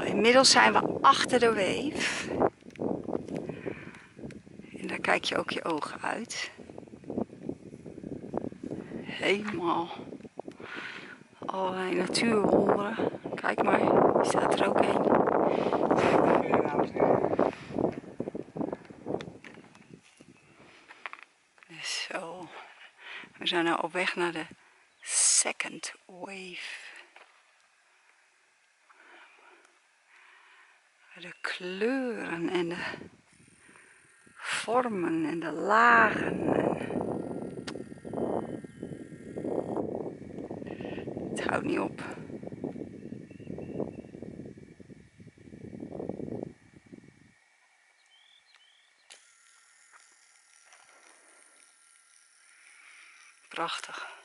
Nou, inmiddels zijn we achter de weef. En daar kijk je ook je ogen uit. Helemaal allerlei natuurwonderen. Kijk maar, er staat er ook een. Zo, we zijn nu op weg naar de second wave. De kleuren en de vormen en de lagen. Het houdt niet op. Prachtig.